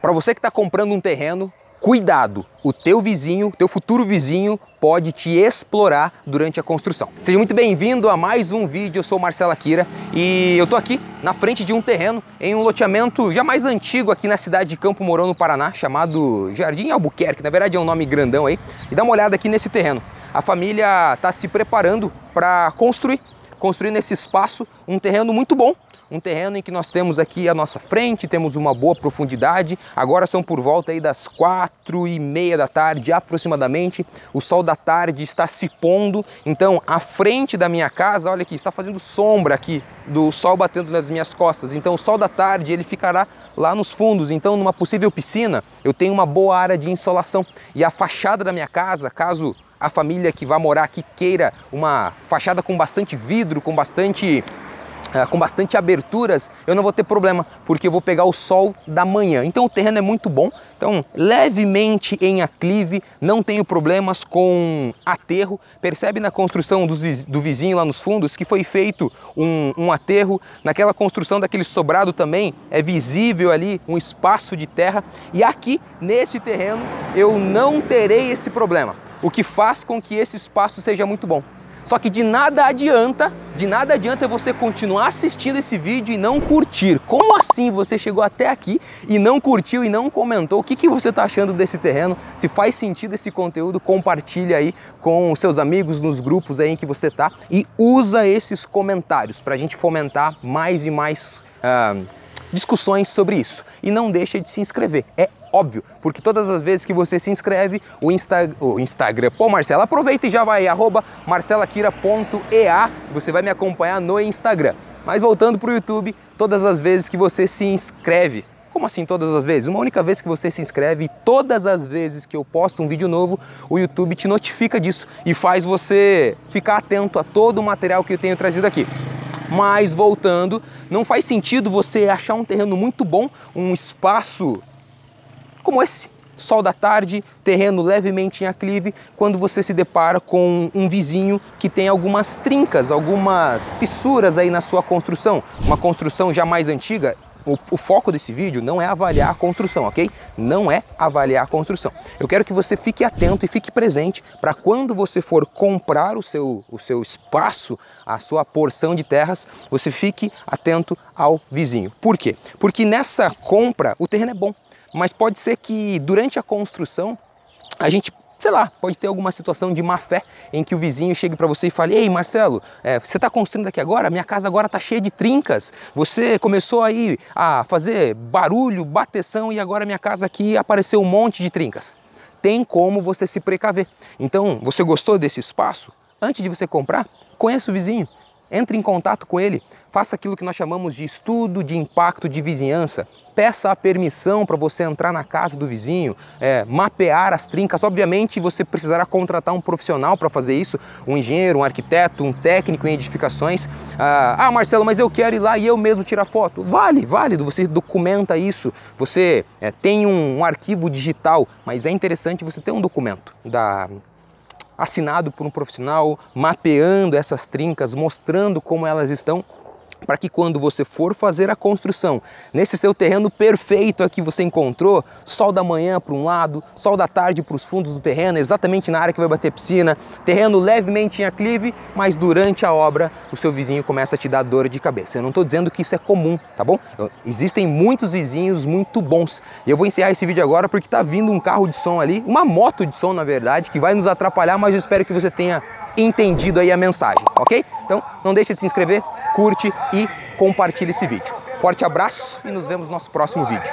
Para você que está comprando um terreno, cuidado, o teu vizinho, teu futuro vizinho pode te explorar durante a construção. Seja muito bem-vindo a mais um vídeo, eu sou Marcelo Akira e eu tô aqui na frente de um terreno em um loteamento já mais antigo aqui na cidade de Campo Mourão, no Paraná, chamado Jardim Albuquerque, na verdade é um nome grandão aí, e dá uma olhada aqui nesse terreno. A família está se preparando para construir, construir nesse espaço um terreno muito bom, um terreno em que nós temos aqui à nossa frente, temos uma boa profundidade. Agora são por volta aí das quatro e meia da tarde, aproximadamente. O sol da tarde está se pondo, então à frente da minha casa, olha aqui, está fazendo sombra aqui do sol batendo nas minhas costas. Então o sol da tarde ele ficará lá nos fundos. Então numa possível piscina eu tenho uma boa área de insolação e a fachada da minha casa, caso a família que vai morar aqui queira uma fachada com bastante vidro, com bastante ah, com bastante aberturas, eu não vou ter problema, porque eu vou pegar o sol da manhã. Então o terreno é muito bom, então levemente em aclive, não tenho problemas com aterro. Percebe na construção do, do vizinho lá nos fundos que foi feito um, um aterro, naquela construção daquele sobrado também é visível ali um espaço de terra. E aqui nesse terreno eu não terei esse problema, o que faz com que esse espaço seja muito bom. Só que de nada adianta, de nada adianta você continuar assistindo esse vídeo e não curtir. Como assim você chegou até aqui e não curtiu e não comentou? O que, que você está achando desse terreno? Se faz sentido esse conteúdo, compartilha aí com seus amigos nos grupos aí em que você está e usa esses comentários para a gente fomentar mais e mais uh, discussões sobre isso. E não deixa de se inscrever. É óbvio, porque todas as vezes que você se inscreve, o, Insta, o Instagram, pô Marcelo, aproveita e já vai, arroba marcelakira.ea, você vai me acompanhar no Instagram. Mas voltando para o YouTube, todas as vezes que você se inscreve, como assim todas as vezes? Uma única vez que você se inscreve e todas as vezes que eu posto um vídeo novo, o YouTube te notifica disso e faz você ficar atento a todo o material que eu tenho trazido aqui. Mas voltando, não faz sentido você achar um terreno muito bom, um espaço como esse, sol da tarde, terreno levemente em aclive, quando você se depara com um vizinho que tem algumas trincas, algumas fissuras aí na sua construção, uma construção já mais antiga, o, o, foco desse vídeo não é avaliar a construção, ok? Não é avaliar a construção. Eu quero que você fique atento e fique presente para quando você for comprar o seu, o seu espaço, a sua porção de terras, você fique atento ao vizinho. Por quê? Porque nessa compra o terreno é bom mas pode ser que durante a construção a gente sei lá, pode ter alguma situação de má fé em que o vizinho chegue para você e fale: Ei, Marcelo, é, você está construindo aqui agora? Minha casa agora está cheia de trincas. Você começou aí a fazer barulho, bateção e agora minha casa aqui apareceu um monte de trincas. Tem como você se precaver. Então, você gostou desse espaço? Antes de você comprar, conheça o vizinho, entre em contato com ele, faça aquilo que nós chamamos de estudo de impacto de vizinhança. Peça a permissão para você entrar na casa do vizinho, é, mapear as trincas. Obviamente, você precisará contratar um profissional para fazer isso, um engenheiro, um arquiteto, um técnico em edificações. Ah, ah, Marcelo, mas eu quero ir lá e eu mesmo tirar foto. Vale, válido, você documenta isso. Você é, tem um, um arquivo digital, mas é interessante você ter um documento da assinado por um profissional, mapeando essas trincas, mostrando como elas estão para que quando você for fazer a construção, nesse seu terreno perfeito aqui você encontrou, sol da manhã para um lado, sol da tarde para os fundos do terreno, exatamente na área que vai bater piscina, terreno levemente em aclive, mas durante a obra o seu vizinho começa a te dar dor de cabeça. Eu não estou dizendo que isso é comum, tá bom? Existem muitos vizinhos muito bons. E eu vou encerrar esse vídeo agora porque está vindo um carro de som ali, uma moto de som na verdade, que vai nos atrapalhar, mas eu espero que você tenha entendido aí a mensagem, ok? Então não deixe de se inscrever, curte e compartilhe esse vídeo. Forte abraço e nos vemos no nosso próximo vídeo.